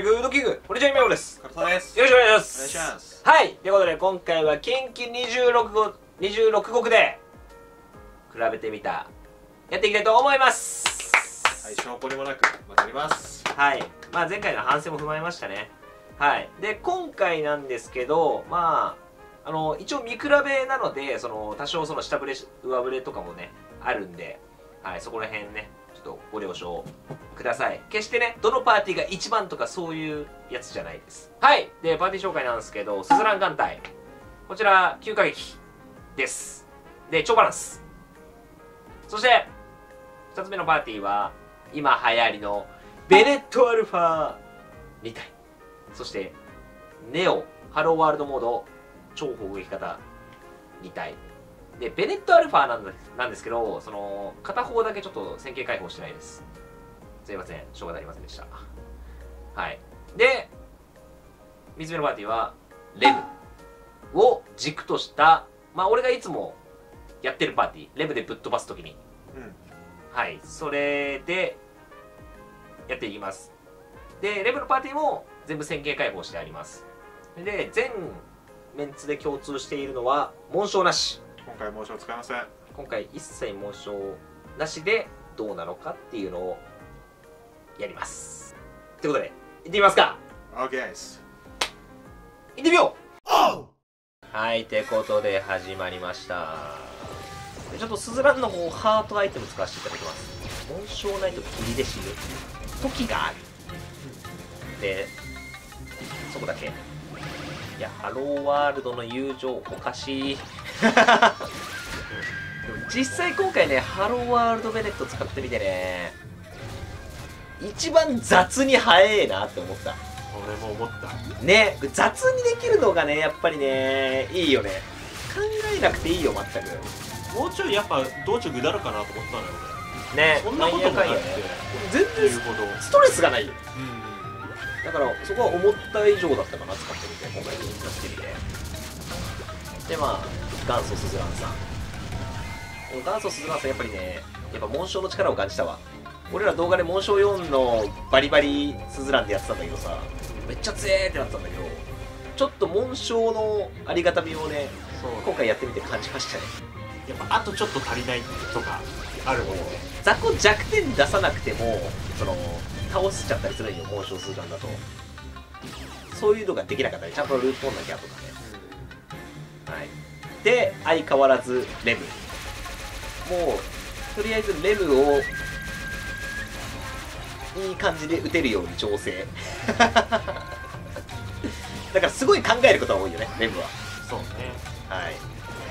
グードキング、これじゃあ今です。カルタですよろしくお願いしまお願いす。しますはい。ということで、今回は近畿26国、26国で、比べてみた、やっていきたいと思います。最初残りもなくまたやりますはい。まあ前回の反省も踏まえましたね。はい。で、今回なんですけど、まあ、あの、一応見比べなので、その、多少その下振れ、上振れとかもね、あるんで、はい、そこら辺ね、ちょっとご了承ください。決してね、どのパーティーが一番とかそういうやつじゃないです。はい。で、パーティー紹介なんですけど、スズラン艦隊。こちら、9過撃です。で、超バランス。そして、二つ目のパーティーは、今流行りのベネットアルファ2体。そして、ネオ、ハローワールドモード、超砲撃型2体。で、ベネットアルファなんですなんですけど、その、片方だけちょっと線形解放してないです。すいません、しょうがありませんでした。はい。で、三つ目のパーティーは、レムを軸とした、まあ、俺がいつもやってるパーティー、レムでぶっ飛ばすときに、うんはい、それでやっていきます。で、レブのパーティーも全部線形解放してあります。で、全メンツで共通しているのは、紋章なし。今回モーション使いません今回一切紋章なしでどうなのかっていうのをやります。ということで、行ってみますか OK です行ってみようはい、ということで始まりました。でちょっとスズランの方、ハートアイテム使わせていただきます。紋章ないと霧で死ぬ時がある。で、そこだけ。いや、ハローワールドの友情おかしい。実際今回ね、ハローワールドベネット使ってみてね、一番雑に早えなって思った。俺も思った。ね雑にできるのがねやっぱりねいいよね。考えなくていいよ全く。もうちょいやっぱ道中ぐだるかなと思ったのよね俺そんなこともなくて。ね全然ストレスがないよ。うん。だからそこは思った以上だったかな使ってみて。今回使ってみて。でまあ元祖スズランさん。元祖スズランさんやっぱりねやっぱ紋章の力を感じたわ。俺ら動画で紋章4のバリバリスズランでやってたんだけどさめっちゃ強えってなったんだけどちょっと紋章のありがたみをね今回やってみて感じましたね。やっぱあとちょっと足りないとかあるもんね。雑魚弱点出さなくてもその倒しちゃったりするんよ紋章数段だと。そういうのができなかったりちゃんとルート取んなきゃとかね。はいで相変わらずレムもうとりあえずレムをいい感じで打てるように調整 だからすごい考えることが多いよねレムはそうねはい。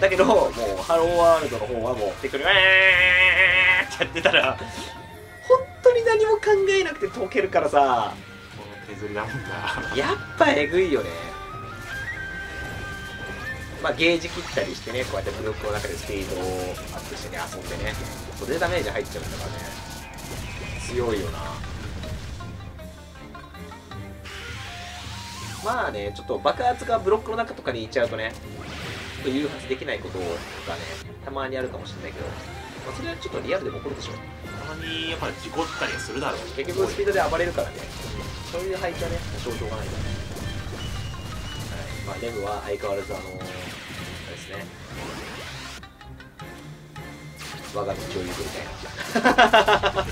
だけど、もう、ハローワールドの方はもう、テクル、えーってやってたら、本当に何も考えなくて解けるからさ、この削りだもんなやっぱえぐいよね。まあ、ゲージ切ったりしてね、こうやってブロックの中でスピードをアップしてね、遊んでね、それでダメージ入っちゃうんだからね、強いよな。まあね、ちょっと爆発がブロックの中とかに行っちゃうとね、ちょっと誘発できないことがね、たまにあるかもしれないけど、まあ、それはちょっとリアルでも起こるでしょ。たまにやっぱ事故ったりはするだろう結局スピードで暴れるからね、そういう配置はね、多少しょうがないからね。はい。まあ、レムは相変わらず、あのー、ね、我が道を行くみたいな。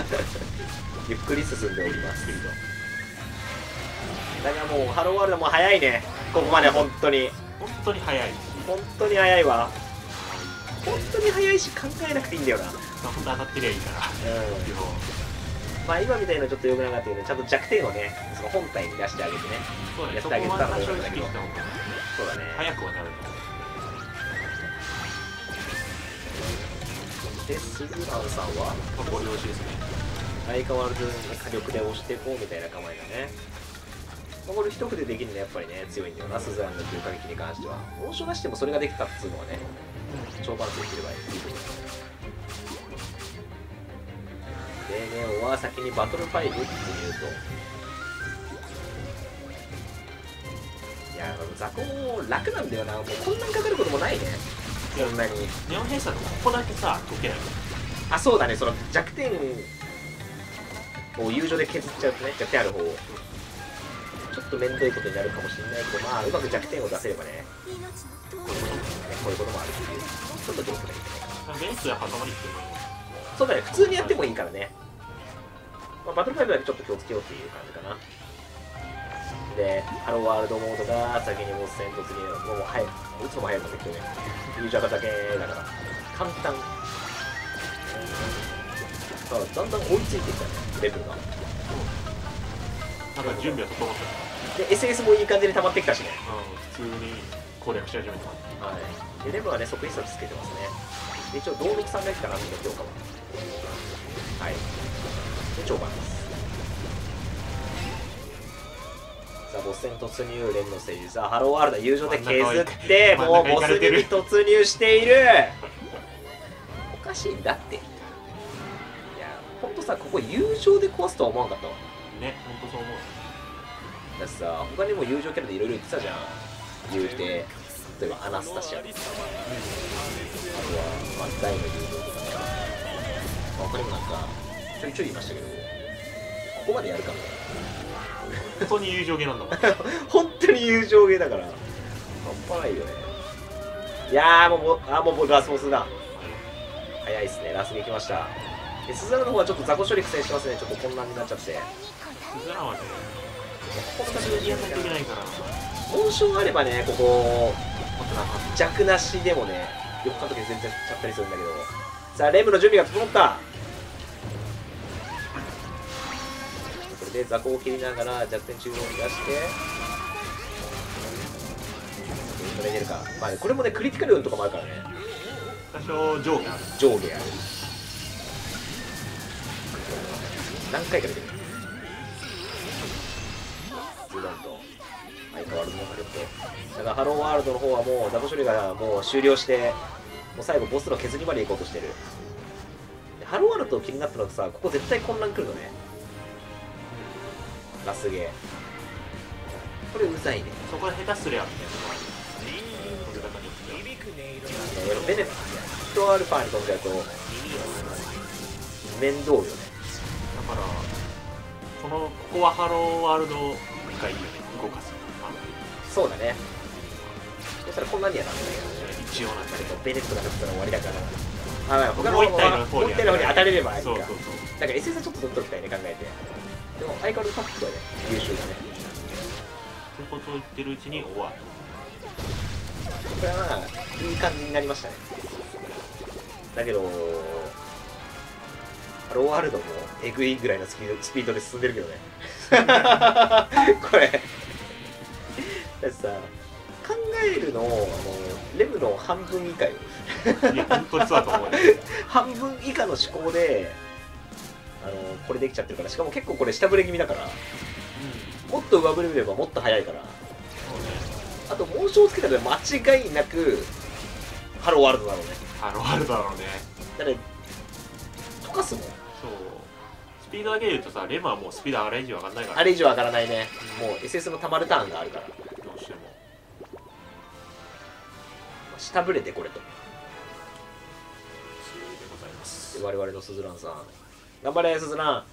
ゆっくり進んでおりますけれど。だからもう、ハローワールドも早いね、ここまで本当に。本当に早い本当に早いわ。本当に早いし、考えなくていいんだよな。本当当たってりゃいいからうん。まあ今みたいなちょっと良くなかったけど、ちゃんと弱点をね、その本体に出してあげてね。そうだねやってあげたらそこは多少意識した方がそうだね。早くはなるで、スズランさんはと思うご了承ですね相変わらず火力で押していこうみたいな構えだね。まあ、これ一筆できるのやっぱりね、強いんだよな、スズランの重火撃に関しては。紋章なしでもそれができたっつうのはね、超バランスできればいいと思います。で、ネオは先にバトルファイブっていうと、いや、雑魚も楽なんだよな、もうこんなにかかることもないね、こんなに。ネオン閉鎖のここだけさ解けない。あそうだね。その弱点を友情で削っちゃうとね弱点ある方をちょっと面倒いことになるかもしれないけどまあうまく弱点を出せればねこういうこともあるっていうちょっと上手がいいんじゃないかなベンツや挟まりっても。そうだね。普通にやってもいいからね、まあ、バトルファイブだけちょっと気をつけようっていう感じかなでハローワールドモードが先にボス戦突入もうもう早い打つのも早いもんね今日ね。ユージャーだけだから。簡単。あだんだん追いついてきたねレベルが。なんか準備は整ってで SS もいい感じに溜まってきたしね。た、うん、普通に攻略し始めたはい。でレブはね即位差つけてますね。で一応動力3がいくかなみんな評価は。はい。で超番ですボス戦突入連のステージさあハローワールド友情で削ってもうボスに突入している。おかしいんだっていやほんとさここ友情で壊すとは思わなかったわ。ね本当そう思う。だってさ他にも友情キャラでいろいろ言ってたじゃん。言うて例えばアナスタシアあとは、まあ、大の友情とかね、まあ、他にもなんかちょいちょい言いましたけどここまでやるかも本当に友情ゲーなんだもん。本当に友情ゲーだから。半端ないよね。いやーもうもうあーもうラスボスだ。早いっすね。ラスに来ました。でスズラの方はちょっと雑魚処理苦戦してますね。ちょっと混乱になっちゃって。スズランはねここ数字やんないといけないから。紋章あればねここ弱なしでもね4日の時全然ちゃったりするんだけど。さあレムの準備が整ったこれで雑魚を切りながら弱点中央に出して。これ出るか。まあねこれもねクリティカル運とかもあるからね。多少上下ある。上下ある。何回か出てくる。普通だと相変わらずの火力と。だからハローワールドの方はもうダブ処理がもう終了してもう最後ボスの削りまで行こうとしてる。でハローワールド気になったのがさここ絶対混乱来るのねラスゲーこれうざいね。そこで下手すりゃみたいな飛び方によってはねベネフィットアルファに飛んじゃう？と面倒よね。だからこのここはハローワールドがいいよね。動かすそうだね。そしたらこんなにはならない一応なんだけどベネットが勝ったら終わりだから。あ他のもう一体の方にもう一体の方に当たれればいいか。そうそうそう。だから SS はちょっと取っておきたいね考えてでも相変わらずパックはね。優秀だね。ってことを言ってるうちに終わるこれはまあいい感じになりましたね。だけどハローワールドもエグいぐらいのスピードスピードで進んでるけどね。これ。だってさ考えるのあのレムの半分以下よ。いや本当にそうだと思うよ。半分以下の思考であのこれできちゃってるからしかも結構これ下振れ気味だからもっと上振れればもっと速いからあと紋章をつけたら間違いなくハローワールドだろうね。ハローワールドだろうね。だって溶かすもん。そう。スピードだけで言うとさレムはもうスピードあれ以上上がんないから。あれ以上上がらないね。もう SS のたまるターンがあるから。どうしても。下振れてこれと。でございます。で我々のスズランさん頑張れスズラン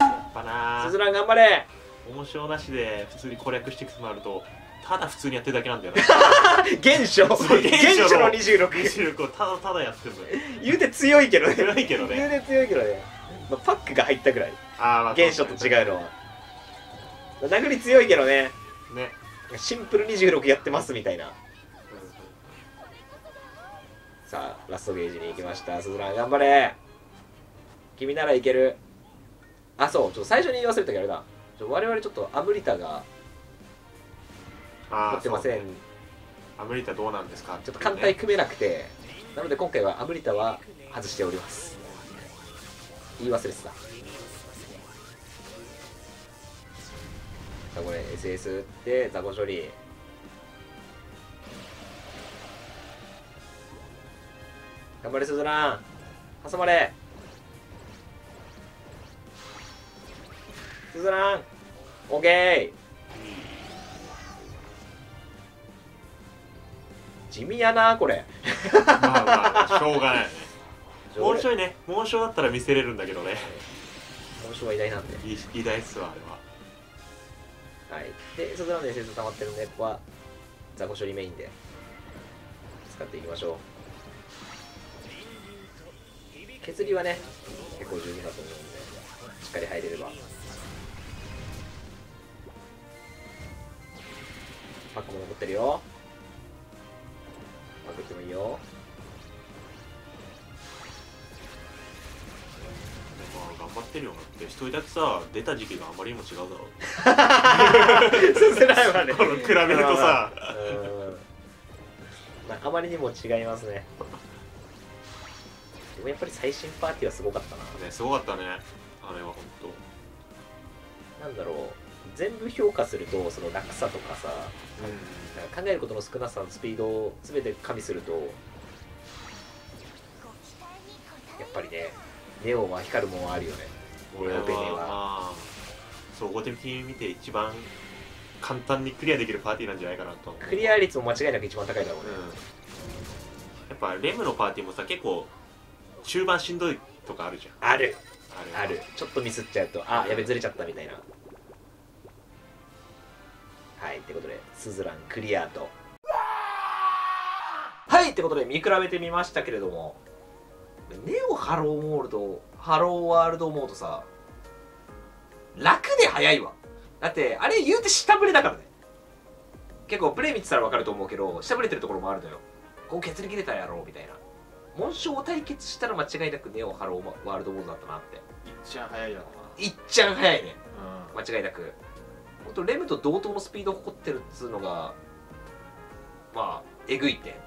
やっぱな。スズラン頑張れ。面白なしで普通に攻略していくとなるとただ普通にやってるだけなんだよな。原初そう原初の26 26をただただやってるのよ。言うて強いけどね。強いけど言うねて強いけどね、まあ、パックが入ったぐらい。あーまあ原初と違うのは。殴り強いけどね。ね。シンプル26やってますみたいな。うさあラストゲージに行きました。スズラン頑張れ君ならいける。あそうちょっと最初に言い忘れたけどあれだ。ちょ我々ちょっとアムリタが持ってません。そうアムリタどうなんですか？ちょっと艦隊組めなくて。なので今回はアムリタは外しております。言い忘れてた。さあこれ SS って雑魚処理頑張れスズラン。挟まれスズランオッケー地味やなこれ。まあまあしょうがないよね。もう面ちょいねもうちょいだったら見せれるんだけどね。白い偉大なんで。偉大っすわあれは。はい。でそちらの伝説溜まってるんでここは雑魚処理メインで使っていきましょう。削りはね結構十分だと思うんでしっかり入れればってるよ。パックいってもいいよ。まあ頑張ってるよなって。一人だけさ出た時期があまりにも違うだろ。すすらいはね。この比べるとさ。うん。まああまりにも違いますね。でもやっぱり最新パーティーはすごかったな。ねすごかったね。あれは本なんだろう全部評価するとその楽さとかさ当。うん。か考えることの少なさスピードを全て加味するとやっぱりねネオは光るもんはあるよね。ネ俺はオベネは。まあ総合的に見て一番簡単にクリアできるパーティーなんじゃないかなと。クリア率も間違いなく一番高いだろうね、うん。やっぱレムのパーティーもさ結構中盤しんどいとかあるじゃん。ある。ある。ちょっとミスっちゃうとあやべずれちゃったみたいなはいってことでスズランクリアと。はいってことで見比べてみましたけれどもネオハローモールドハローワールドモードさ楽で早いわ。だってあれ言うて下振れだからね。結構プレイ見てたら分かると思うけど下振れてるところもあるのよ。こう削り切れたやろみたいな。紋章を対決したら間違いなくネオハローワールドモードだったなって。一番早いだろいっちゃん早いね。うな間違いなく本当レムと同等のスピードを誇ってるっつうのがまあえぐいって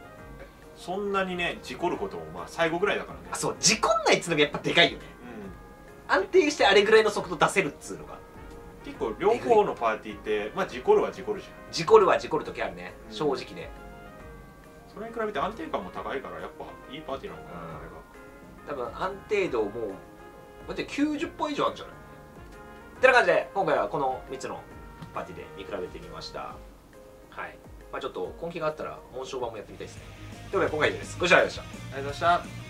そんなにね事故ることもまあ最後ぐらいだからね。あそう事故んないっつうのがやっぱでかいよね。うん。安定してあれぐらいの速度出せるっつうのが。結構両方のパーティーってまあ事故るは事故るじゃん。事故るは事故る時あるね。うん。正直ね。それに比べて安定感も高いからやっぱいいパーティーなのかなうん。あれが。多分安定度もうだって90以上あるんじゃない？ってな感じで今回はこの3つのパティで見比べてみました。はい。まあちょっと根気があったら紋章版もやってみたいですね。ということで今回以上です。ご視聴ありがとうございました。ありがとうございました。